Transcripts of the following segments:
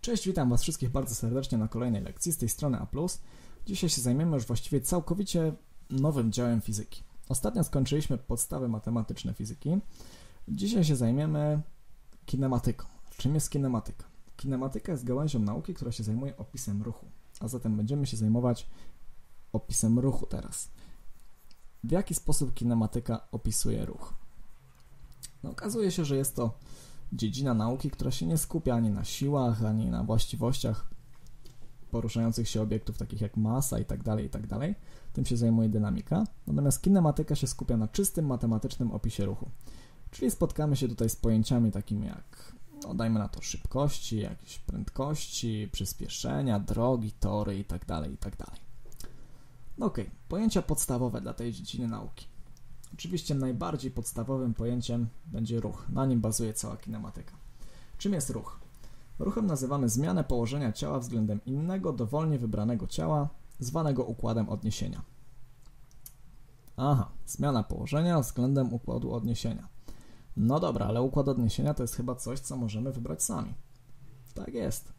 Cześć, witam Was wszystkich bardzo serdecznie na kolejnej lekcji z tej strony A. Dzisiaj się zajmiemy już właściwie całkowicie nowym działem fizyki. Ostatnio skończyliśmy podstawy matematyczne fizyki. Dzisiaj się zajmiemy kinematyką. Czym jest kinematyka? Kinematyka jest gałęzią nauki, która się zajmuje opisem ruchu. A zatem będziemy się zajmować opisem ruchu teraz. W jaki sposób kinematyka opisuje ruch? No, okazuje się, że jest to dziedzina nauki, która się nie skupia ani na siłach, ani na właściwościach poruszających się obiektów, takich jak masa i tak dalej, i tak. Tym się zajmuje dynamika. Natomiast kinematyka się skupia na czystym matematycznym opisie ruchu. Czyli spotkamy się tutaj z pojęciami takimi jak, no dajmy na to, szybkości, jakieś prędkości, przyspieszenia, drogi, tory i tak okay. pojęcia podstawowe dla tej dziedziny nauki. Oczywiście najbardziej podstawowym pojęciem będzie ruch. Na nim bazuje cała kinematyka. Czym jest ruch? Ruchem nazywamy zmianę położenia ciała względem innego, dowolnie wybranego ciała, zwanego układem odniesienia. Aha, zmiana położenia względem układu odniesienia. No dobra, ale układ odniesienia to jest chyba coś, co możemy wybrać sami. Tak jest.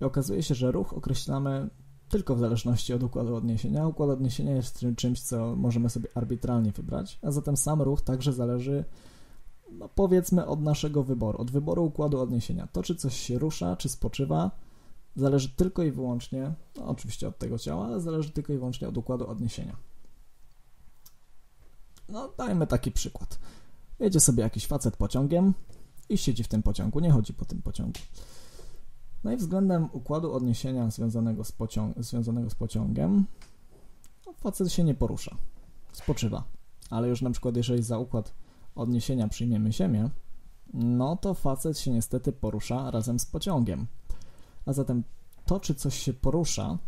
I okazuje się, że ruch określamy tylko w zależności od układu odniesienia. Układ odniesienia jest czymś, co możemy sobie arbitralnie wybrać, a zatem sam ruch także zależy, no powiedzmy, od naszego wyboru, od wyboru układu odniesienia. To, czy coś się rusza, czy spoczywa, zależy tylko i wyłącznie, no oczywiście od tego ciała, ale zależy tylko i wyłącznie od układu odniesienia. No, dajmy taki przykład. Jedzie sobie jakiś facet pociągiem i siedzi w tym pociągu, nie chodzi po tym pociągu. No i względem układu odniesienia związanego z, związanego z pociągiem, no, facet się nie porusza, spoczywa. Ale już na przykład jeżeli za układ odniesienia przyjmiemy Ziemię, no to facet się niestety porusza razem z pociągiem. A zatem to, czy coś się porusza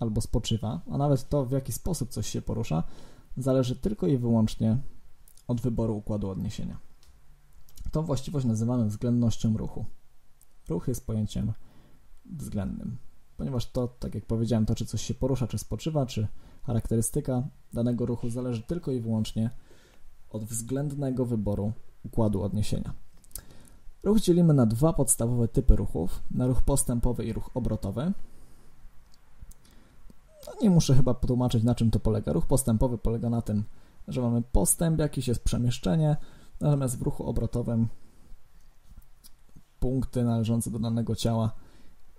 albo spoczywa, a nawet to, w jaki sposób coś się porusza, zależy tylko i wyłącznie od wyboru układu odniesienia. Tą właściwość nazywamy względnością ruchu. Ruch jest pojęciem względnym, ponieważ to, tak jak powiedziałem, to czy coś się porusza, czy spoczywa, czy charakterystyka danego ruchu zależy tylko i wyłącznie od względnego wyboru układu odniesienia. Ruch dzielimy na dwa podstawowe typy ruchów, na ruch postępowy i ruch obrotowy. No nie muszę chyba potłumaczyć, na czym to polega. Ruch postępowy polega na tym, że mamy postęp, jakiś jest przemieszczenie, natomiast w ruchu obrotowym punkty należące do danego ciała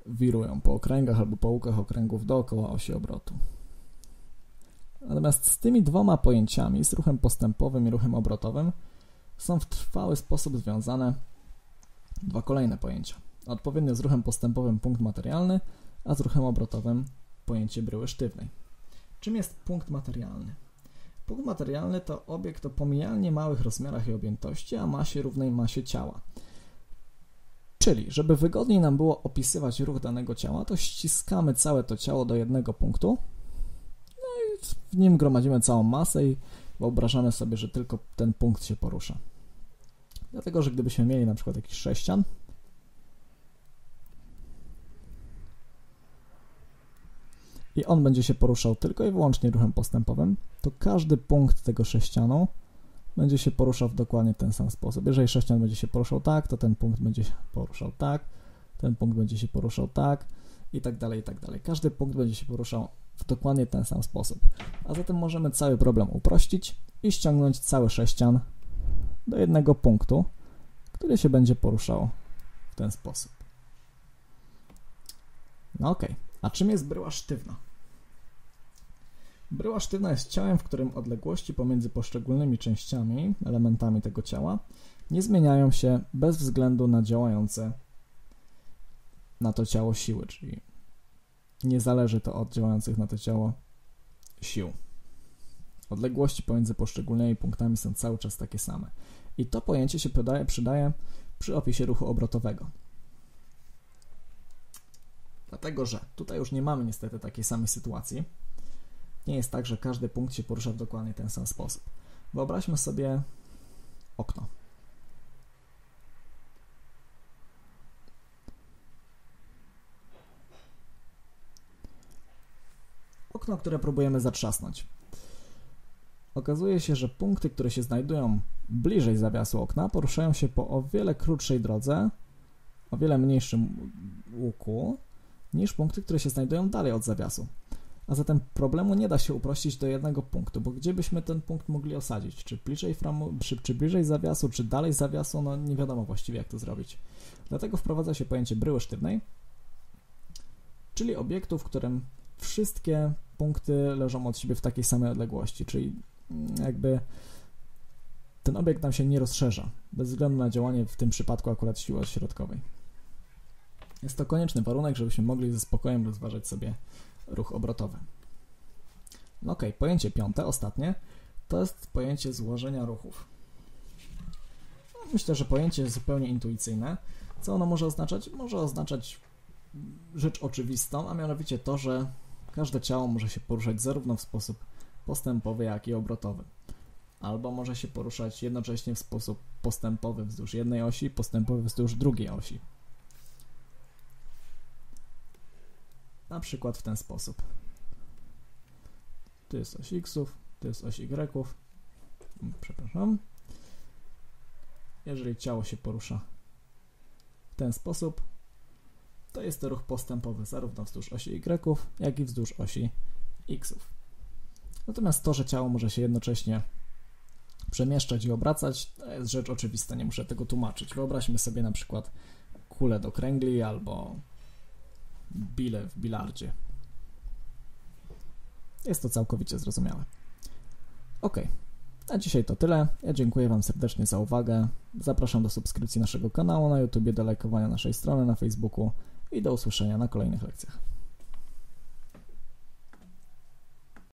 wirują po okręgach albo po łukach okręgów dookoła osi obrotu. Natomiast z tymi dwoma pojęciami, z ruchem postępowym i ruchem obrotowym, są w trwały sposób związane dwa kolejne pojęcia. Odpowiednio z ruchem postępowym punkt materialny, a z ruchem obrotowym pojęcie bryły sztywnej. Czym jest punkt materialny? Punkt materialny to obiekt o pomijalnie małych rozmiarach i objętości, a masie równej masie ciała. Czyli, żeby wygodniej nam było opisywać ruch danego ciała, to ściskamy całe to ciało do jednego punktu, no i w nim gromadzimy całą masę i wyobrażamy sobie, że tylko ten punkt się porusza. Dlatego, że gdybyśmy mieli na przykład jakiś sześcian, i on będzie się poruszał tylko i wyłącznie ruchem postępowym, to każdy punkt tego sześcianu będzie się poruszał w dokładnie ten sam sposób. Jeżeli sześcian będzie się poruszał tak, to ten punkt będzie się poruszał tak, ten punkt będzie się poruszał tak i tak dalej, i tak dalej. Każdy punkt będzie się poruszał w dokładnie ten sam sposób. A zatem możemy cały problem uprościć i ściągnąć cały sześcian do jednego punktu, który się będzie poruszał w ten sposób. No ok, a czym jest bryła sztywna? Bryła sztywna jest ciałem, w którym odległości pomiędzy poszczególnymi częściami, elementami tego ciała nie zmieniają się bez względu na działające na to ciało siły, czyli nie zależy to od działających na to ciało sił. Odległości pomiędzy poszczególnymi punktami są cały czas takie same. I to pojęcie się przydaje, przydaje przy opisie ruchu obrotowego. Dlatego, że tutaj już nie mamy niestety takiej samej sytuacji, nie jest tak, że każdy punkt się porusza w dokładnie ten sam sposób. Wyobraźmy sobie okno. Okno, które próbujemy zatrzasnąć. okazuje się, że punkty, które się znajdują bliżej zawiasu okna, poruszają się po o wiele krótszej drodze, o wiele mniejszym łuku, niż punkty, które się znajdują dalej od zawiasu. A zatem problemu nie da się uprościć do jednego punktu, bo gdzie byśmy ten punkt mogli osadzić? Czy bliżej, framu, czy, czy bliżej zawiasu, czy dalej zawiasu? No nie wiadomo właściwie jak to zrobić. Dlatego wprowadza się pojęcie bryły sztywnej, czyli obiektu, w którym wszystkie punkty leżą od siebie w takiej samej odległości, czyli jakby ten obiekt nam się nie rozszerza, bez względu na działanie w tym przypadku akurat siły odśrodkowej. Jest to konieczny warunek, żebyśmy mogli ze spokojem rozważać sobie ruch obrotowy. No ok, pojęcie piąte, ostatnie, to jest pojęcie złożenia ruchów. Myślę, że pojęcie jest zupełnie intuicyjne. Co ono może oznaczać? Może oznaczać rzecz oczywistą, a mianowicie to, że każde ciało może się poruszać zarówno w sposób postępowy, jak i obrotowy. Albo może się poruszać jednocześnie w sposób postępowy wzdłuż jednej osi, postępowy wzdłuż drugiej osi. Na przykład w ten sposób. To jest oś xów, to jest oś y. Przepraszam. Jeżeli ciało się porusza w ten sposób, to jest to ruch postępowy zarówno wzdłuż osi y, jak i wzdłuż osi xów. Natomiast to, że ciało może się jednocześnie przemieszczać i obracać, to jest rzecz oczywista, nie muszę tego tłumaczyć. Wyobraźmy sobie na przykład kulę do kręgli albo bile w bilardzie. Jest to całkowicie zrozumiałe. Ok, na dzisiaj to tyle. Ja dziękuję Wam serdecznie za uwagę. Zapraszam do subskrypcji naszego kanału na YouTube, do lajkowania naszej strony na Facebooku i do usłyszenia na kolejnych lekcjach.